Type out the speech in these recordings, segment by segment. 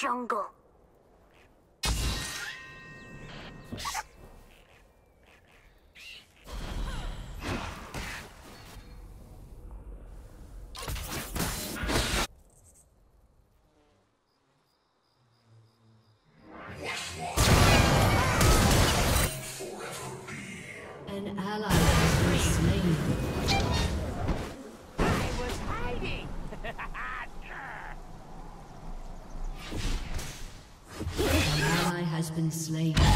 Jungle. Slain.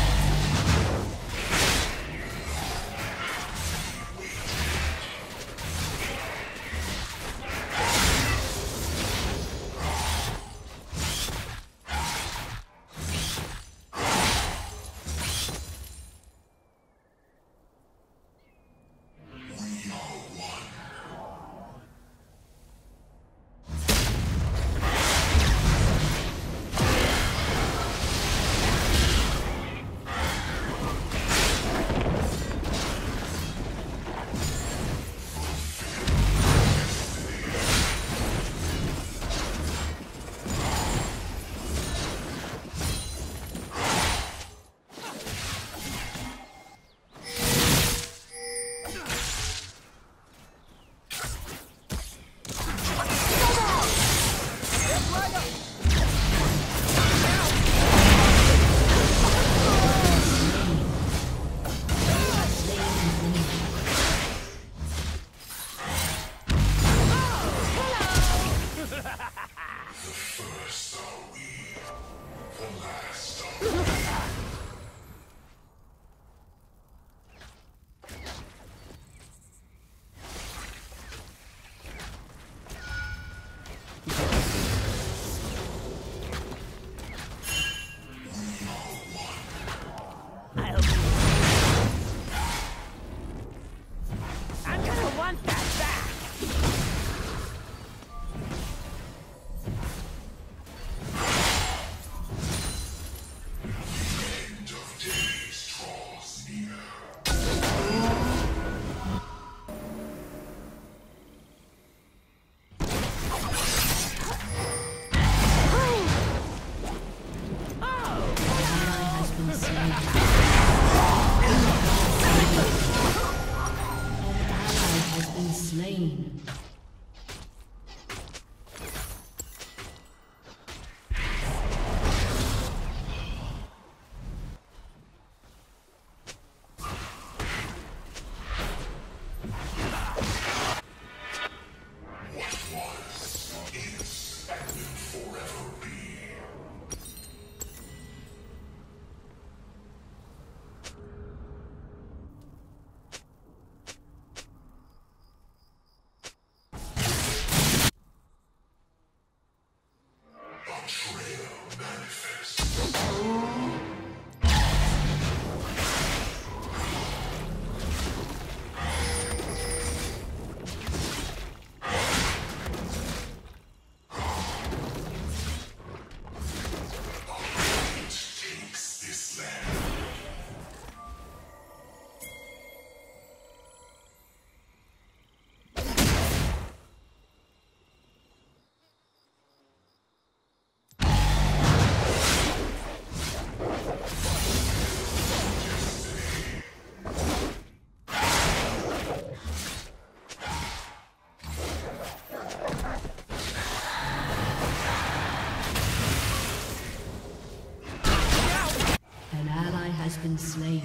Been slain.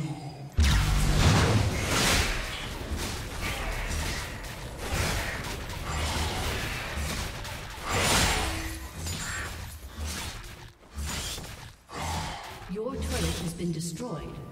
Your turret has been destroyed.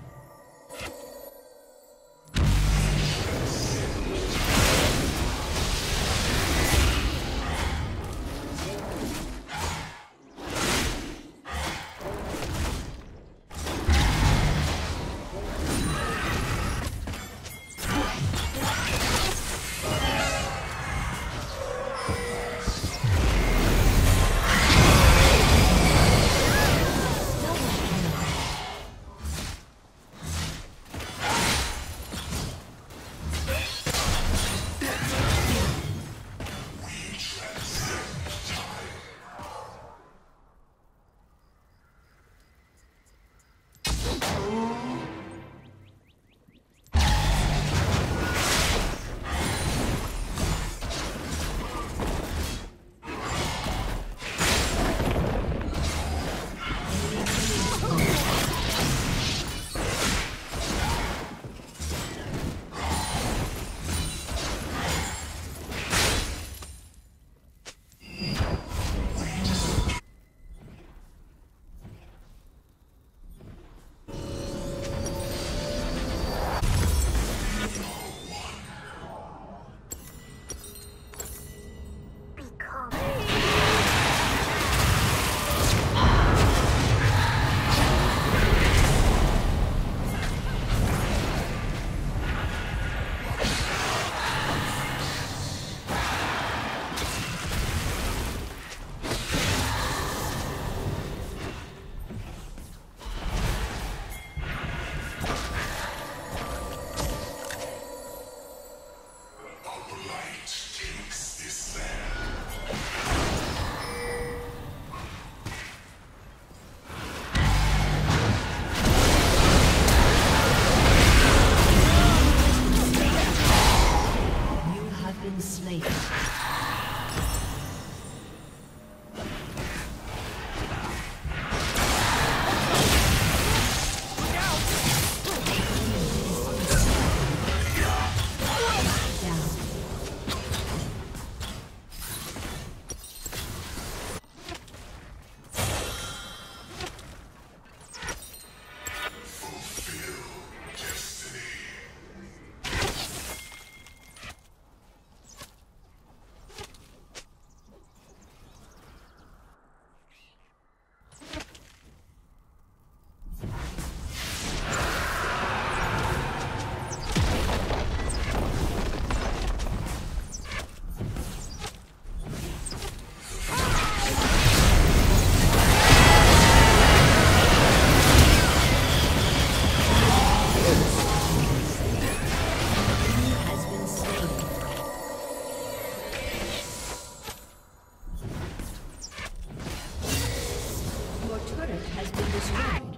has been destroyed.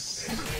Yes.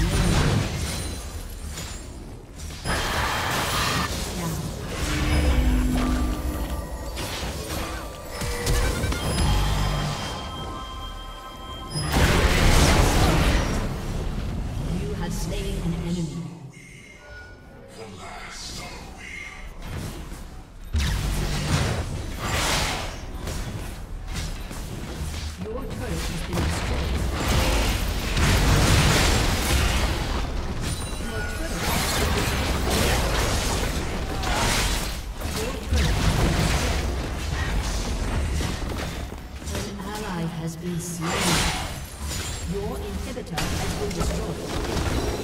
has been slain. Your inhibitor has been destroyed.